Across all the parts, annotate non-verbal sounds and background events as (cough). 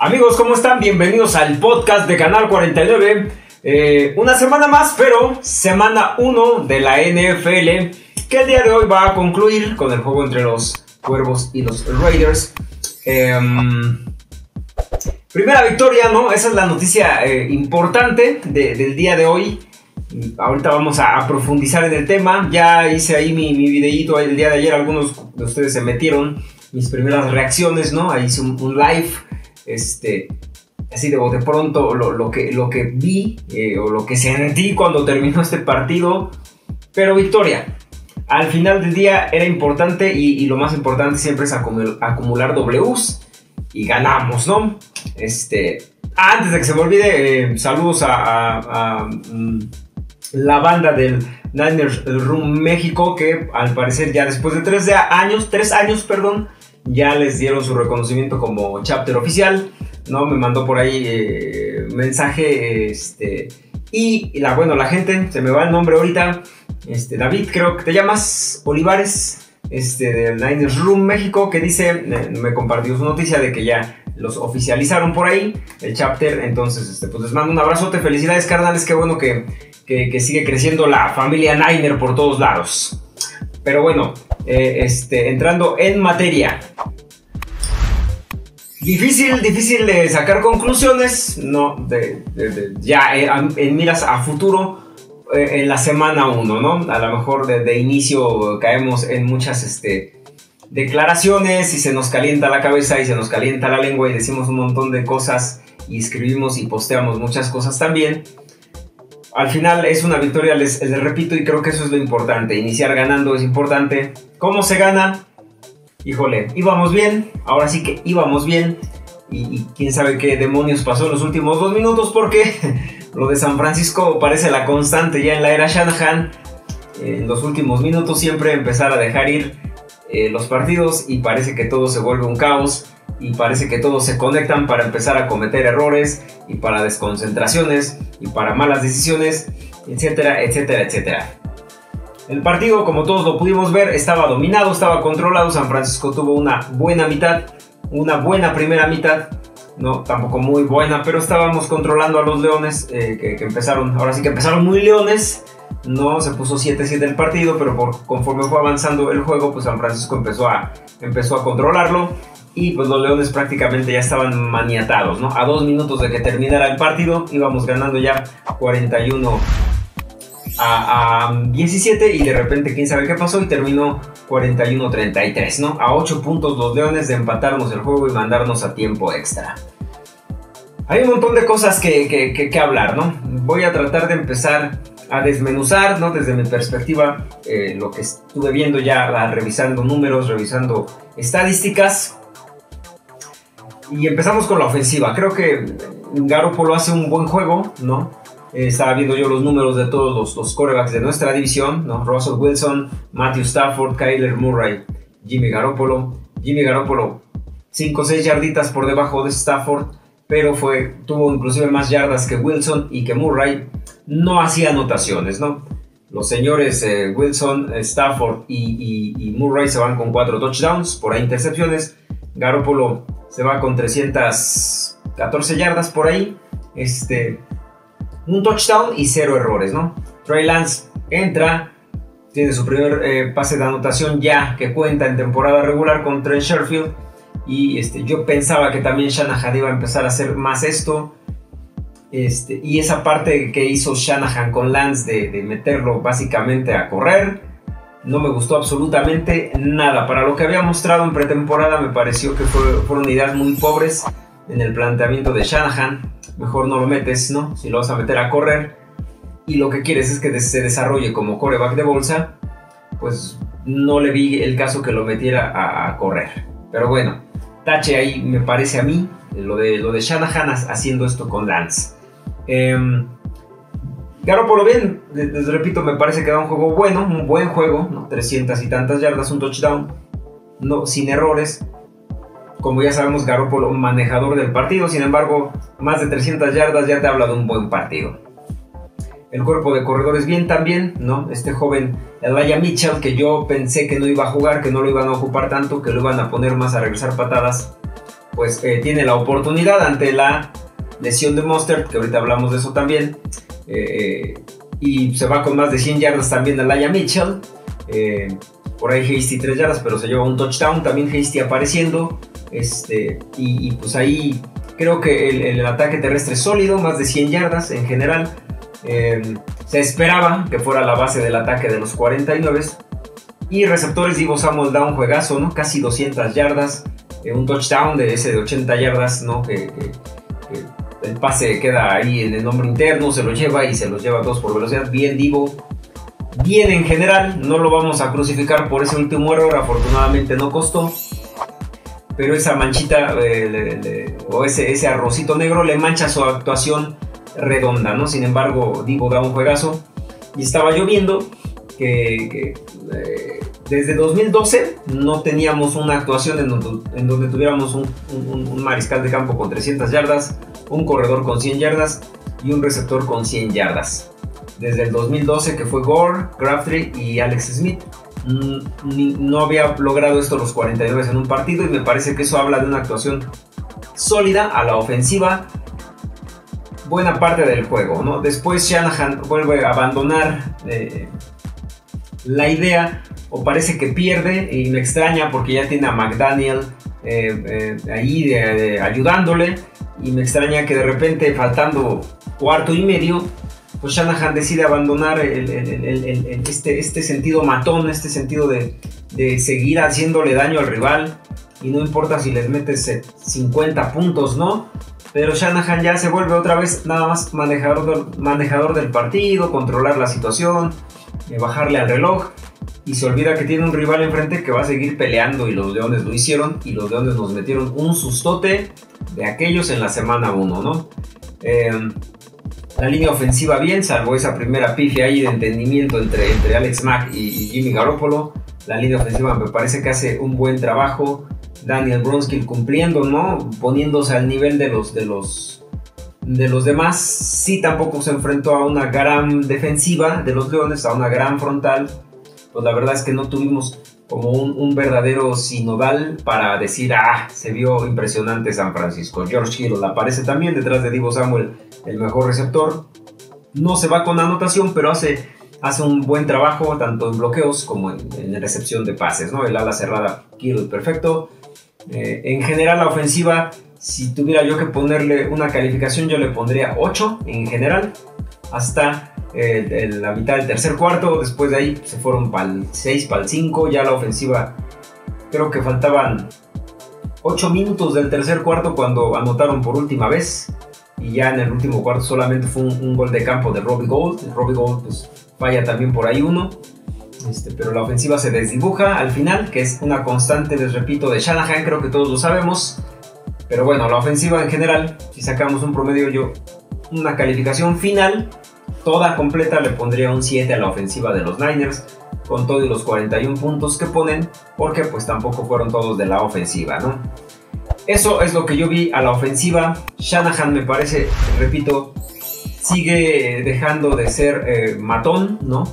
Amigos, ¿cómo están? Bienvenidos al podcast de Canal 49. Eh, una semana más, pero semana 1 de la NFL, que el día de hoy va a concluir con el juego entre los Cuervos y los Raiders. Em, primera victoria, ¿no? Esa es la noticia eh, importante del día de hoy. Ahorita vamos a, profundizar en el tema. Ya hice ahí mi, videíto el día de ayer. Algunos de ustedes se metieron mis primeras reacciones, ¿no? Ahí hice un live este, así de bote pronto lo, que, lo que vi eh, o lo que sentí cuando terminó este partido. Pero victoria. Al final del día era importante y, lo más importante siempre es acumular, Ws y ganamos, ¿no? Este, antes de que se me olvide, eh, saludos a, mm, la banda del Niners Room México que al parecer ya después de tres años, tres años, perdón, ya les dieron su reconocimiento como chapter oficial, ¿no? Me mandó por ahí eh, mensaje, este, y la, bueno, la gente, se me va el nombre ahorita, este, David, creo que te llamas Olivares, este, del Niners Room México, que dice, me compartió su noticia de que ya los oficializaron por ahí, el chapter, entonces, este, pues les mando un abrazote, felicidades carnales, qué bueno que, que sigue creciendo la familia Niner por todos lados. Pero bueno, eh, este, entrando en materia. Difícil, difícil de sacar conclusiones, no, de, ya eh, en, miras a futuro eh, en la semana 1, ¿no? A lo mejor de, inicio caemos en muchas este, declaraciones y se nos calienta la cabeza y se nos calienta la lengua y decimos un montón de cosas y escribimos y posteamos muchas cosas también al final es una victoria, les, repito, y creo que eso es lo importante. Iniciar ganando es importante. ¿Cómo se gana? Híjole, íbamos bien, ahora sí que íbamos bien. Y, quién sabe qué demonios pasó en los últimos dos minutos, porque (laughs) lo de San Francisco parece la constante ya en la era Shanahan. En los últimos minutos siempre empezar a dejar ir eh, los partidos y parece que todo se vuelve un caos y parece que todos se conectan para empezar a cometer errores y para desconcentraciones y para malas decisiones, etcétera, etcétera, etcétera. El partido, como todos lo pudimos ver, estaba dominado, estaba controlado. San Francisco tuvo una buena mitad, una buena primera mitad, no tampoco muy buena, pero estábamos controlando a los Leones eh, que, empezaron, ahora sí que empezaron muy Leones. No se puso 7-7 el partido, pero conforme fue avanzando el juego, pues San Francisco empezó a, empezó a controlarlo y pues los Leones prácticamente ya estaban maniatados, ¿no? A dos minutos de que terminara el partido íbamos ganando ya 41 a, 17 y de repente quién sabe qué pasó y terminó 41-33, ¿no? A 8 puntos los Leones de empatarnos el juego y mandarnos a tiempo extra. Hay un montón de cosas que, que, hablar, ¿no? Voy a tratar de empezar a desmenuzar, ¿no? Desde mi perspectiva, eh, lo que estuve viendo ya, revisando números, revisando estadísticas, y empezamos con la ofensiva. Creo que Garoppolo hace un buen juego, ¿no? Eh, estaba viendo yo los números de todos los, los corebacks de nuestra división, ¿no? Russell Wilson, Matthew Stafford, Kyler Murray, Jimmy Garoppolo. Jimmy Garoppolo, 5 o 6 yarditas por debajo de Stafford, pero fue, tuvo inclusive más yardas que Wilson y que Murray. No hacía anotaciones, ¿no? Los señores eh, Wilson, Stafford y, y, Murray se van con 4 touchdowns, por ahí intercepciones. Garoppolo se va con 314 yardas por ahí. Este, un touchdown y cero errores, ¿no? Trey Lance entra, tiene su primer eh, pase de anotación ya que cuenta en temporada regular con Trent Sherfield. Y este, yo pensaba que también Shanahan iba a empezar a hacer más esto. Este, y esa parte que hizo Shanahan con Lance de, de meterlo básicamente a correr, no me gustó absolutamente nada. Para lo que había mostrado en pretemporada me pareció que fueron ideas muy pobres en el planteamiento de Shanahan. Mejor no lo metes, ¿no? Si lo vas a meter a correr y lo que quieres es que se desarrolle como coreback de bolsa, pues no le vi el caso que lo metiera a, correr. Pero bueno, tache ahí me parece a mí lo de, lo de Shanahan haciendo esto con Lance. Eh, lo bien, les, repito, me parece que da un juego bueno, un buen juego, ¿no? 300 y tantas yardas, un touchdown, no, sin errores. Como ya sabemos, Garoppolo, manejador del partido, sin embargo, más de 300 yardas ya te habla de un buen partido. El cuerpo de corredores bien también, ¿no? Este joven Elijah Mitchell, que yo pensé que no iba a jugar, que no lo iban a ocupar tanto, que lo iban a poner más a regresar patadas, pues eh, tiene la oportunidad ante la lesión de Mustard, que ahorita hablamos de eso también, eh, y se va con más de 100 yardas también de Laia Mitchell. por ahí Hasty 3 yardas, pero se lleva un touchdown. También Hasty apareciendo. Este, y, pues ahí creo que el, ataque terrestre es sólido, más de 100 yardas en general. se esperaba que fuera la base del ataque de los 49. Y receptores, Divo Samuel da un juegazo. Casi 200 yardas. Eh, un touchdown de ese de 80 yardas, ¿no? Que, el pase queda ahí en el nombre interno, se lo lleva y se los lleva todos por velocidad. Bien, Divo. Bien en general, no lo vamos a crucificar por ese último error, afortunadamente no costó. Pero esa manchita eh, o ese, arrocito negro le mancha su actuación redonda, ¿no? Sin embargo, Divo da un juegazo y estaba lloviendo que, eh, desde 2012 no teníamos una actuación en donde, tuviéramos un, mariscal de campo con 300 yardas, un corredor con 100 yardas y un receptor con 100 yardas. Desde el 2012 que fue Gore, Crabtree y Alex Smith, mm, no había logrado esto los 49 en un partido y me parece que eso habla de una actuación sólida a la ofensiva buena parte del juego, ¿no? Después Shanahan vuelve a abandonar eh, la idea o parece que pierde y me extraña porque ya tiene a McDaniel eh, eh, ahí ayudándole y me extraña que de repente faltando cuarto y medio pues Shanahan decide abandonar este, este sentido matón, este sentido de, de, seguir haciéndole daño al rival y no importa si les metes 50 puntos, ¿no? Pero Shanahan ya se vuelve otra vez nada más manejador, manejador del partido, controlar la situación, bajarle al reloj y se olvida que tiene un rival enfrente que va a seguir peleando y los Leones lo hicieron y los Leones nos metieron un sustote de aquellos en la semana 1, ¿no? Em, la línea ofensiva bien, salvo esa primera pifia ahí de entendimiento entre, entre Alex Mack y, Jimmy Garoppolo. La línea ofensiva me parece que hace un buen trabajo. Daniel Bronskill cumpliendo, ¿no? Poniéndose al nivel de los, de los de los demás, sí tampoco se enfrentó a una gran defensiva de los Leones, a una gran frontal. Pues la verdad es que no tuvimos como un, verdadero sinodal para decir, ah, se vio impresionante San Francisco. George Hill aparece también detrás de Divo Samuel, el mejor receptor. No se va con anotación, pero hace, hace un buen trabajo tanto en bloqueos como en, recepción de pases, ¿no? El ala cerrada, Kittle, perfecto. Eh, en general, la ofensiva si tuviera yo que ponerle una calificación, yo le pondría 8 en general, hasta eh, la mitad del tercer cuarto. Después de ahí se fueron para el 6, para el 5. Ya la ofensiva, creo que faltaban 8 minutos del tercer cuarto cuando anotaron por última vez. Y ya en el último cuarto solamente fue un, gol de campo de Robbie Gold. Robbie Gold pues, falla también por ahí uno. Este, pero la ofensiva se desdibuja al final, que es una constante, les repito, de Shanahan, creo que todos lo sabemos. Pero bueno, la ofensiva en general, si sacamos un promedio, yo una calificación final, toda completa, le pondría un 7 a la ofensiva de los Niners, con todos los 41 puntos que ponen, porque pues tampoco fueron todos de la ofensiva, ¿no? Eso es lo que yo vi a la ofensiva. Shanahan me parece, repito, sigue dejando de ser eh, matón, ¿no?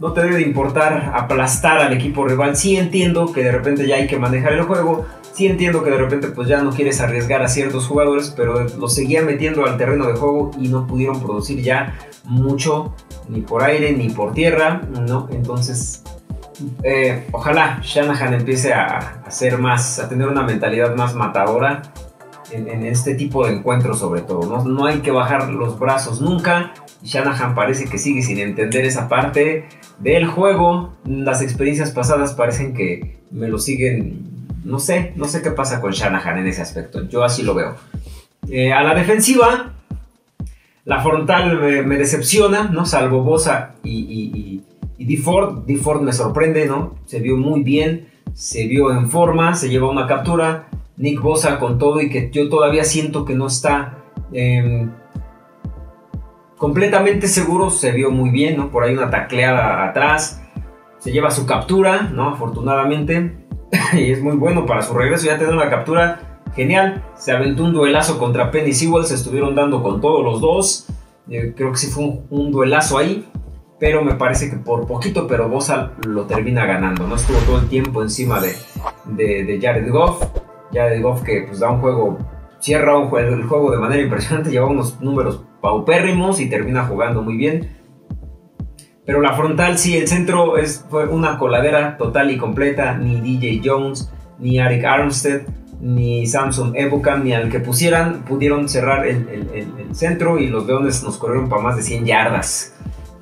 No te debe de importar aplastar al equipo rival. Sí entiendo que de repente ya hay que manejar el juego, sí entiendo que de repente pues ya no quieres arriesgar a ciertos jugadores, pero los seguía metiendo al terreno de juego y no pudieron producir ya mucho, ni por aire ni por tierra, ¿no? Entonces, eh, ojalá Shanahan empiece a, hacer más, a tener una mentalidad más matadora en, este tipo de encuentros sobre todo, ¿no? No hay que bajar los brazos nunca. Shanahan parece que sigue sin entender esa parte del juego. Las experiencias pasadas parecen que me lo siguen no sé, no sé qué pasa con Shanahan en ese aspecto. Yo así lo veo. Eh, a la defensiva, la frontal me, decepciona, ¿no? Salvo Bosa y, y, y, Ford. me sorprende, ¿no? Se vio muy bien, se vio en forma, se lleva una captura. Nick Bosa con todo y que yo todavía siento que no está em, completamente seguro, se vio muy bien, ¿no? Por ahí una tacleada atrás, se lleva su captura, ¿no? Afortunadamente. (laughs) y es muy bueno para su regreso. Ya tener una captura genial. Se aventó un duelazo contra Penny Sewell. Se estuvieron dando con todos los dos. Eh, creo que sí fue un, duelazo ahí. Pero me parece que por poquito, pero Bosa lo termina ganando. No estuvo todo el tiempo encima de, de, Jared Goff. de Goff que pues da un juego, cierra un juego, el juego de manera impresionante, lleva unos números paupérrimos y termina jugando muy bien. Pero la frontal sí, el centro es, fue una coladera total y completa, ni DJ Jones, ni Eric Armstead, ni Samson Ebukam, ni al que pusieran, pudieron cerrar el, centro y los Leones nos corrieron para más de 100 yardas.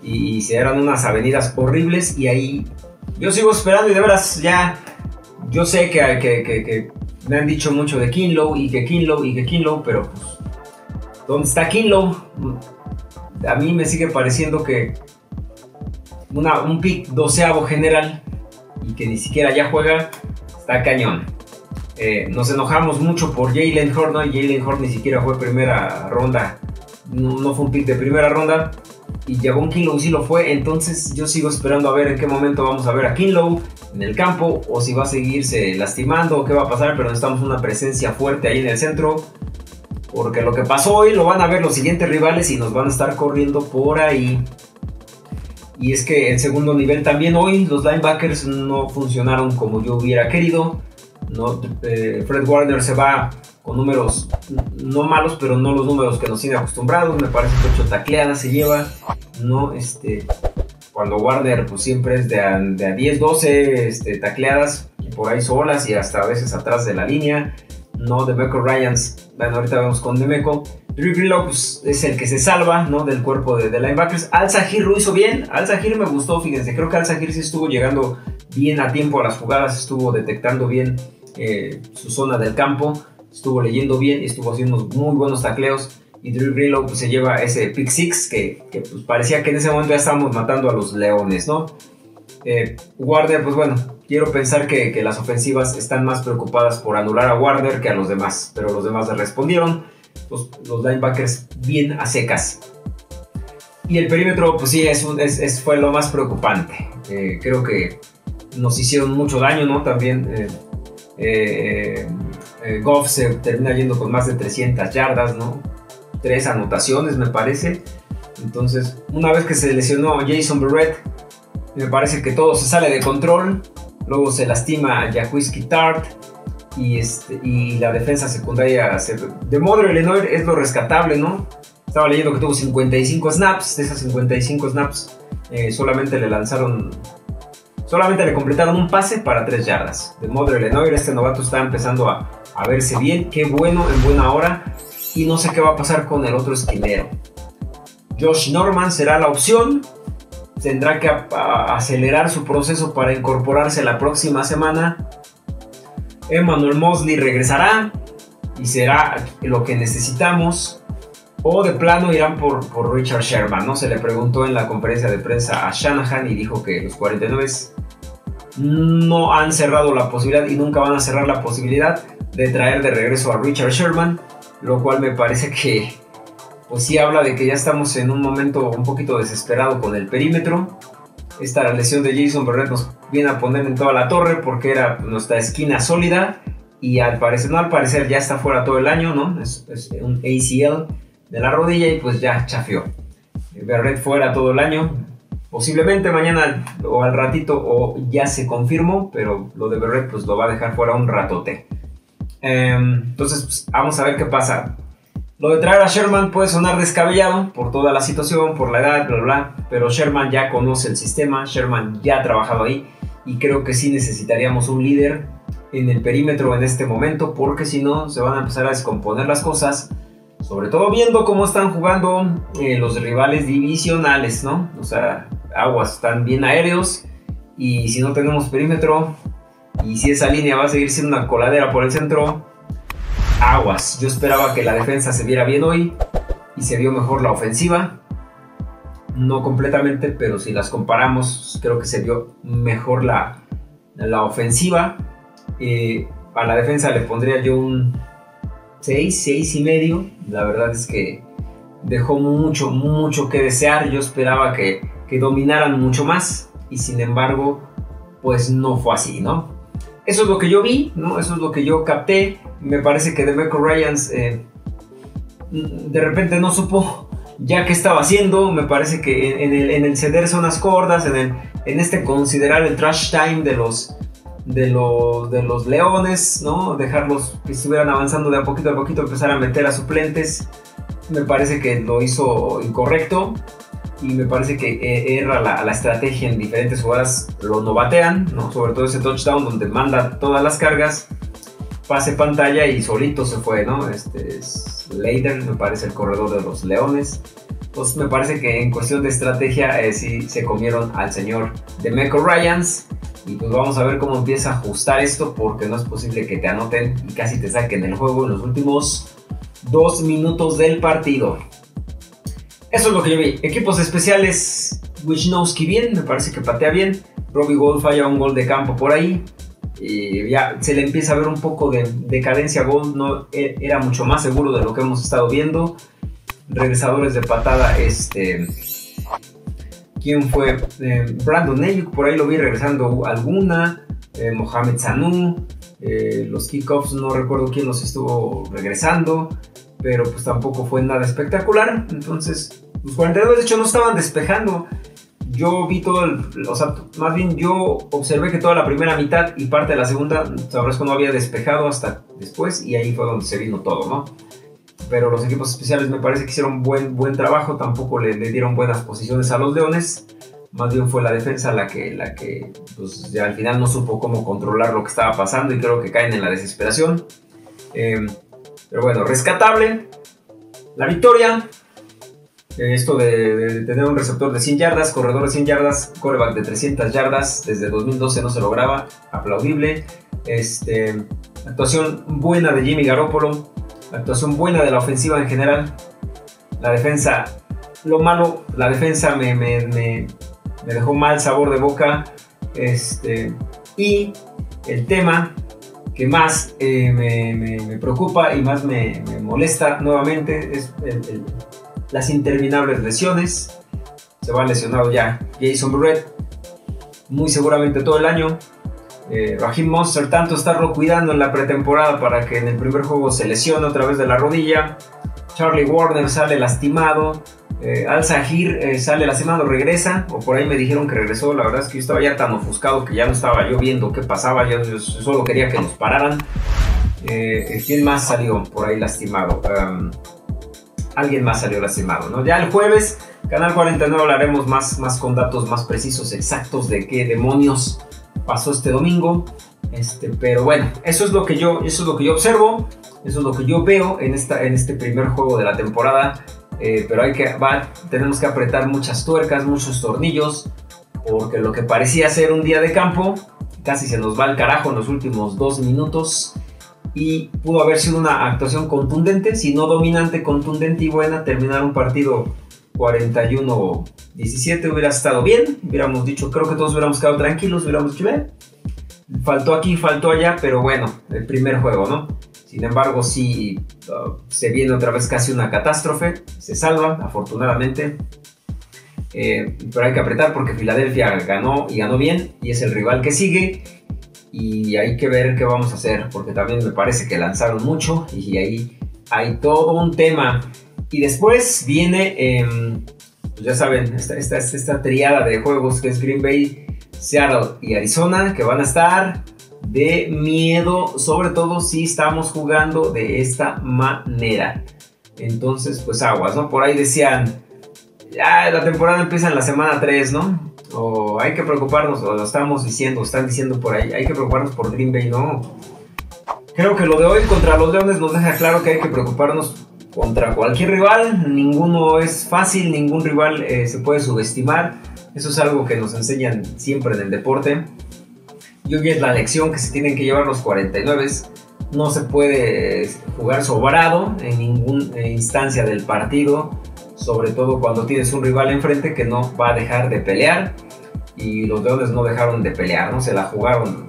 Y, se eran unas avenidas horribles y ahí yo sigo esperando y de veras ya, yo sé que, que, que me han dicho mucho de Kinlow y que Kinlow y que Kinlow, pero pues, ¿dónde está Kinlow? A mí me sigue pareciendo que un pick doceavo general y que ni siquiera ya juega, está cañón. Eh, nos enojamos mucho por Jalen Horn, ¿no? Jalen Horn ni siquiera fue primera ronda, no, fue un pick de primera ronda. Y Javon Kinlow sí lo fue, entonces yo sigo esperando a ver en qué momento vamos a ver a Kinlow en el campo o si va a seguirse lastimando o qué va a pasar, pero necesitamos una presencia fuerte ahí en el centro. Porque lo que pasó hoy lo van a ver los siguientes rivales y nos van a estar corriendo por ahí. Y es que el segundo nivel también hoy los linebackers no funcionaron como yo hubiera querido. ¿no? Eh, Fred Warner se va con números no malos, pero no los números que nos tiene acostumbrados. Me parece que 8 tacleadas se lleva. ¿no? Este, cuando Warner pues, siempre es de a, de a 10, 12 este, tacleadas y por ahí solas y hasta a veces atrás de la línea. No, Demeco Ryans, bueno, ahorita vemos con Demeco. Drew Grillock pues, es el que se salva ¿no? del cuerpo de, de linebackers. Al Zahir lo hizo bien. Al Zahir me gustó, fíjense. Creo que Al Zahir sí estuvo llegando bien a tiempo a las jugadas, estuvo detectando bien eh, su zona del campo, estuvo leyendo bien estuvo haciendo muy buenos tacleos. Y Drew Grillock pues, se lleva ese pick six que, pues, parecía que en ese momento ya estábamos matando a los leones, ¿no? Eh, pues bueno, quiero pensar que, que, las ofensivas están más preocupadas por anular a Warner que a los demás, pero los demás le respondieron los, linebackers bien a secas. Y el perímetro, pues sí, es, es, fue lo más preocupante. Eh, creo que nos hicieron mucho daño, ¿no? También eh, eh, Goff se termina yendo con más de 300 yardas, ¿no? Tres anotaciones, me parece. Entonces, una vez que se lesionó Jason Barrett, me parece que todo se sale de control. Luego se lastima a Jacquiski Tart y, este, la defensa secundaria de Mother Illinois es lo rescatable, ¿no? Estaba leyendo que tuvo 55 snaps, de esas 55 snaps eh, solamente le lanzaron, solamente le completaron un pase para 3 yardas. De Mother Illinois este novato está empezando a, a verse bien, qué bueno, en buena hora, y no sé qué va a pasar con el otro esquinero. Josh Norman será la opción, tendrá que acelerar su proceso para incorporarse la próxima semana Emmanuel Mosley regresará y será lo que necesitamos. O de plano irán por, por, Richard Sherman, ¿no? Se le preguntó en la conferencia de prensa a Shanahan y dijo que los 49 no han cerrado la posibilidad y nunca van a cerrar la posibilidad de traer de regreso a Richard Sherman, lo cual me parece que pues sí habla de que ya estamos en un momento un poquito desesperado con el perímetro esta lesión de Jason Barrett nos viene a poner en toda la torre porque era nuestra esquina sólida y al parecer, no al parecer ya está fuera todo el año, ¿no? Es, un ACL de la rodilla y pues ya chafió. Barrett fuera todo el año, posiblemente mañana o al ratito o ya se confirmó, pero lo de Barrett pues lo va a dejar fuera un ratote. Em, entonces pues, vamos a ver qué pasa. Lo de traer a Sherman puede sonar descabellado por toda la situación, por la edad, bla, bla, pero Sherman ya conoce el sistema, Sherman ya ha trabajado ahí y creo que sí necesitaríamos un líder en el perímetro en este momento porque si no se van a empezar a descomponer las cosas, sobre todo viendo cómo están jugando eh, los rivales divisionales, ¿no? O sea, aguas están bien aéreos y si no tenemos perímetro y si esa línea va a seguir siendo una coladera por el centro, aguas. Yo esperaba que la defensa se viera bien hoy y se vio mejor la ofensiva. No completamente, pero si las comparamos, creo que se vio mejor la, la ofensiva. Eh, a la defensa le pondría yo un 6, 6 y medio. La verdad es que dejó mucho, mucho que desear. Yo esperaba que, que dominaran mucho más y sin embargo, pues no fue así, ¿no? Eso es lo que yo vi, ¿no? Eso es lo que yo capté. Me parece que Demeco Ryans eh, de repente no supo ya qué estaba haciendo. Me parece que en, el, ceder zonas cortas, en, el, en este considerar el trash time de los, de los, de los Leones, ¿no? Dejarlos que estuvieran avanzando de a poquito a poquito, empezar a meter a suplentes. Me parece que lo hizo incorrecto y me parece que eh, era la, la, estrategia en diferentes jugadas, lo novatean, ¿no? sobre todo ese touchdown donde manda todas las cargas, pase pantalla y solito se fue, ¿no? Este es me parece el corredor de los Leones. Entonces me parece que en cuestión de estrategia eh, sí se comieron al señor de Meco Ryans. Y pues vamos a ver cómo empieza a ajustar esto porque no es posible que te anoten y casi te saquen el juego en los últimos dos minutos del partido. Eso es lo que yo vi. Equipos especiales, Wisnowski bien, me parece que patea bien. Robbie Gold falla un gol de campo por ahí. Y ya se le empieza a ver un poco de decadencia. Gold no e, era mucho más seguro de lo que hemos estado viendo regresadores de patada, este... ¿Quién fue? Eh, Brandon Ayuk, por ahí lo vi regresando alguna. Eh, Mohamed Sanu. Eh, los kickoffs, no recuerdo quién los estuvo regresando. Pero pues tampoco fue nada espectacular. Entonces, los 42 de hecho no estaban despejando. Yo vi todo. O sea, más bien yo observé que toda la primera mitad y parte de la segunda, sabrás que no había despejado hasta después. Y ahí fue donde se vino todo, ¿no? pero los equipos especiales me parece que hicieron buen, buen trabajo, tampoco le, dieron buenas posiciones a los Leones, más bien fue la defensa la que, la que pues, ya al final no supo cómo controlar lo que estaba pasando y creo que caen en la desesperación. Em, pero bueno, rescatable. La victoria. esto de, tener un receptor de 100 yardas, corredor de 100 yardas, coreback de 300 yardas, desde 2012 no se lograba. Aplaudible. Este, actuación buena de Jimmy Garoppolo actuación buena de la ofensiva en general. La defensa, lo malo, la defensa me, me, dejó mal sabor de boca. Este, y el tema que más eh, me, preocupa y más me, molesta nuevamente es las interminables lesiones. Se va lesionado ya Jason Burrett, muy seguramente todo el año. Eh, Raheem Monster tanto estarlo cuidando en la pretemporada para que en el primer juego se lesione otra vez de la rodilla. Charlie Warner sale lastimado. Eh, Al Sahir eh, sale lastimado, regresa. O por ahí me dijeron que regresó. La verdad es que yo estaba ya tan ofuscado que ya no estaba yo viendo qué pasaba. Yo, solo quería que nos pararan. Eh, ¿Quién más salió por ahí lastimado? Alguien más salió lastimado. ¿no? Ya el jueves, Canal 49 hablaremos más, más con datos más precisos, exactos de qué demonios pasó este domingo. Este, pero bueno, eso es lo que yo, eso es lo que yo observo, eso es lo que yo veo en, esta, en este primer juego de la temporada. Eh, pero hay que, va, tenemos que apretar muchas tuercas, muchos tornillos, porque lo que parecía ser un día de campo casi se nos va al carajo en los últimos dos minutos y pudo haber sido una actuación contundente, si no dominante, contundente y buena, terminar un partido 41-17 hubiera estado bien, hubiéramos dicho, creo que todos hubiéramos quedado tranquilos, hubiéramos dicho, eh, faltó aquí, faltó allá, pero bueno, el primer juego, ¿no? Sin embargo, sí uh, se viene otra vez casi una catástrofe, se salva, afortunadamente, eh, pero hay que apretar porque Filadelfia ganó y ganó bien y es el rival que sigue y hay que ver qué vamos a hacer porque también me parece que lanzaron mucho y ahí hay todo un tema. Y después viene, em, pues ya saben, esta, esta, triada de juegos que es Green Bay, Seattle y Arizona, que van a estar de miedo, sobre todo si estamos jugando de esta manera. Entonces, pues aguas, ¿no? Por ahí decían, ya la temporada empieza en la semana 3, ¿no? O hay que preocuparnos, o lo estamos diciendo, están diciendo por ahí, hay que preocuparnos por Green Bay, ¿no? Creo que lo de hoy contra los Leones nos deja claro que hay que preocuparnos contra cualquier rival. Ninguno es fácil, ningún rival eh, se puede subestimar. Eso es algo que nos enseñan siempre en el deporte. Y hoy es la lección que se tienen que llevar los 49. No se puede jugar sobrado en ninguna instancia del partido, sobre todo cuando tienes un rival enfrente que no va a dejar de pelear. Y los Leones no dejaron de pelear, no se la jugaron,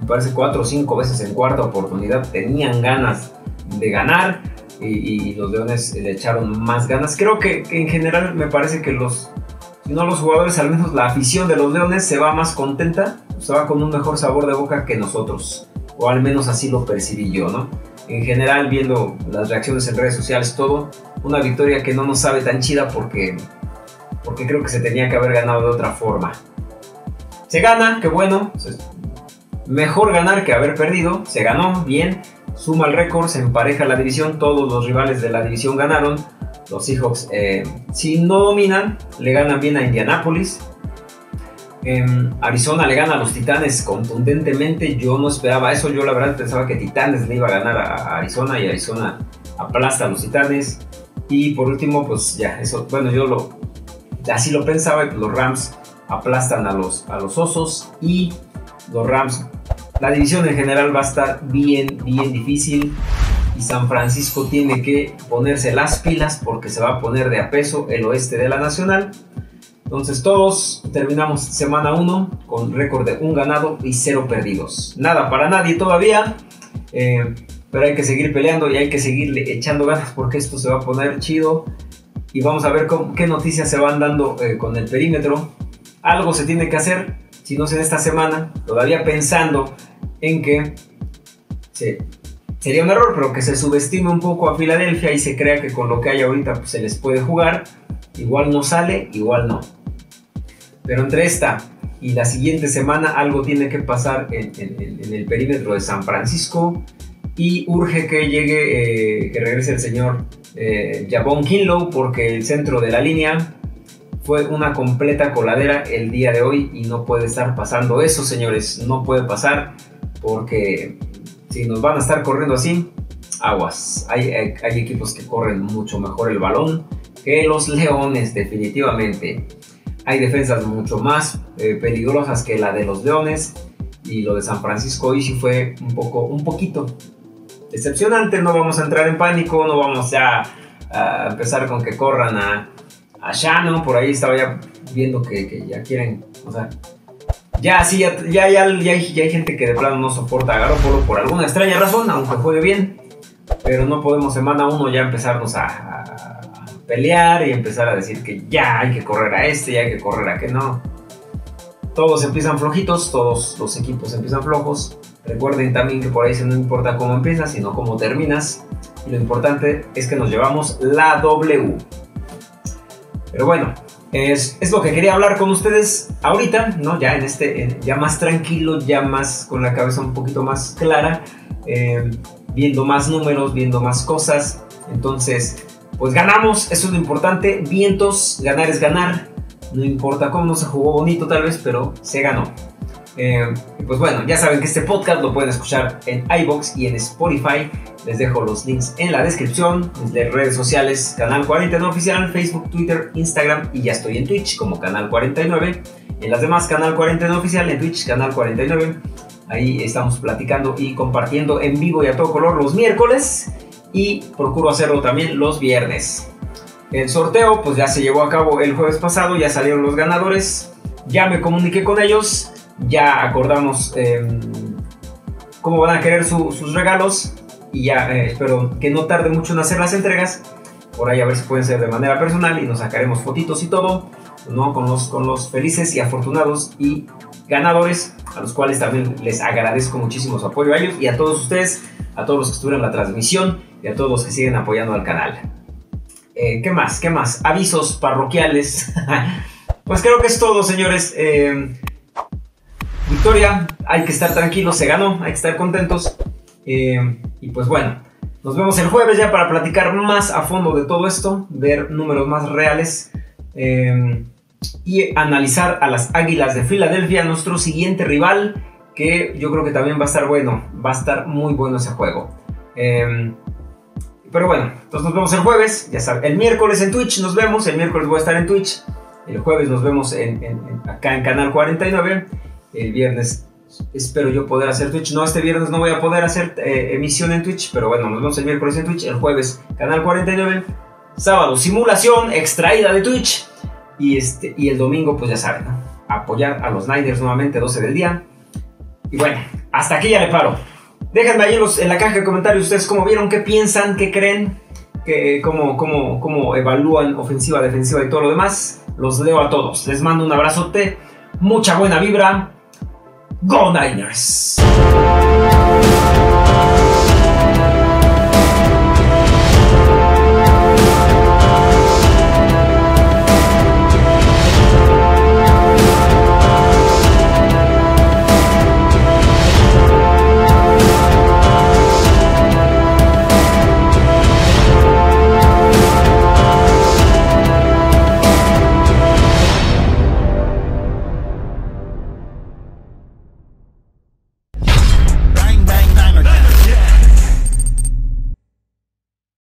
me parece, cuatro o cinco veces en cuarta oportunidad. Tenían ganas de ganar y, los Leones le echaron más ganas. Creo que, en general me parece que los, no los jugadores, al menos la afición de los Leones se va más contenta, se va con un mejor sabor de boca que nosotros, o al menos así lo percibí yo, ¿no? En general, viendo las reacciones en redes sociales, todo, una victoria que no nos sabe tan chida porque, porque creo que se tenía que haber ganado de otra forma. Se gana, qué bueno, mejor ganar que haber perdido. Se ganó bien, suma el récord, se empareja la división. Todos los rivales de la división ganaron. Los Seahawks, eh, si no dominan, le ganan bien a Indianapolis. Arizona le gana a los Titanes contundentemente. Yo no esperaba eso. Yo la verdad pensaba que Titanes le iba a ganar a Arizona y Arizona aplasta a los Titanes. Y por último, pues ya, eso, bueno, yo lo, así lo pensaba. Los Rams aplastan a los, a los Osos y los Rams. La división en general va a estar bien, bien difícil. San Francisco tiene que ponerse las pilas porque se va a poner de a peso el oeste de la Nacional. Entonces todos terminamos semana 1 con récord de un ganado y cero perdidos. Nada para nadie todavía, eh, pero hay que seguir peleando y hay que seguirle echando ganas porque esto se va a poner chido. Y vamos a ver qué noticias se van dando eh, con el perímetro. Algo se tiene que hacer, si no es en esta semana, todavía pensando en que sería un error, pero que se subestime un poco a Filadelfia y se crea que con lo que hay ahorita pues, se les puede jugar. Igual no sale, igual no. Pero entre esta y la siguiente semana algo tiene que pasar en, el perímetro de San Francisco y urge que llegue, eh, que regrese el señor eh, Jabón Kinlow porque el centro de la línea fue una completa coladera el día de hoy y no puede estar pasando eso, señores, no puede pasar porque si nos van a estar corriendo así, aguas. Hay, hay equipos que corren mucho mejor el balón que los Leones, definitivamente. Hay defensas mucho más eh, peligrosas que la de los Leones y lo de San Francisco hoy sí fue un poco, un poquito decepcionante. No vamos a entrar en pánico, no vamos a empezar con que corran a, a. Por ahí estaba ya viendo que, ya quieren, o sea, ya sí, ya, ya, ya, hay, gente que de plano no soporta a Garoppolo por alguna extraña razón, aunque juegue bien. Pero no podemos semana uno ya empezarnos a pelear y empezar a decir que ya hay que correr a este, ya hay que correr a que no. Todos empiezan flojitos, todos los equipos empiezan flojos. Recuerden también que por ahí no importa cómo empiezas, sino cómo terminas. Y lo importante es que nos llevamos la W. Pero bueno, es, es, lo que quería hablar con ustedes ahorita, ¿no? Ya en este, ya más tranquilo, ya más con la cabeza un poquito más clara, eh, viendo más números, viendo más cosas. Entonces, pues ganamos, eso es lo importante. Vientos, ganar es ganar. No importa cómo se jugó bonito tal vez, pero se ganó. Eh, pues bueno, ya saben que este podcast lo pueden escuchar en iBox y en Spotify. Les dejo los links en la descripción, de redes sociales, Canal 49 Oficial, Facebook, Twitter, Instagram y ya estoy en Twitch como Canal 49. En las demás, Canal 49 Oficial, en Twitch, Canal 49. Ahí estamos platicando y compartiendo en vivo y a todo color los miércoles y procuro hacerlo también los viernes. El sorteo pues ya se llevó a cabo el jueves pasado, ya salieron los ganadores, ya me comuniqué con ellos, ya acordamos em, cómo van a querer sus regalos y ya eh, espero que no tarde mucho en hacer las entregas. Por ahí a ver si pueden ser de manera personal y nos sacaremos fotitos y todo, ¿no? Con los, con los felices y afortunados y ganadores, a los cuales también les agradezco muchísimo su apoyo a ellos y a todos ustedes, a todos los que estuvieron en la transmisión y a todos los que siguen apoyando al canal. Eh, ¿Qué más? ¿Qué más? Avisos parroquiales. (laughs) pues creo que es todo, señores. Eh, victoria, hay que estar tranquilos, se ganó, hay que estar contentos. Eh, y pues bueno, nos vemos el jueves ya para platicar más a fondo de todo esto, ver números más reales y analizar a las Águilas de Filadelfia, nuestro siguiente rival, que yo creo que también va a estar bueno, va a estar muy bueno ese juego. Pero bueno, entonces nos vemos el jueves, ya saben, el miércoles en Twitch nos vemos, el miércoles voy a estar en Twitch, el jueves nos vemos acá en Canal 49, el viernes espero yo poder hacer Twitch, no, este viernes no voy a poder hacer eh, emisión en Twitch, pero bueno, nos vemos el miércoles en Twitch, el jueves Canal 49, sábado simulación extraída de Twitch y, este, y el domingo pues ya saben, apoyar a los Niners nuevamente 12 del día. Y bueno, hasta aquí ya le paro. Déjenme ahí en, la caja de comentarios ustedes cómo vieron, qué piensan, qué creen, que, cómo, cómo, cómo evalúan ofensiva, defensiva y todo lo demás. Los leo a todos. Les mando un abrazote, mucha buena vibra. Go Niners!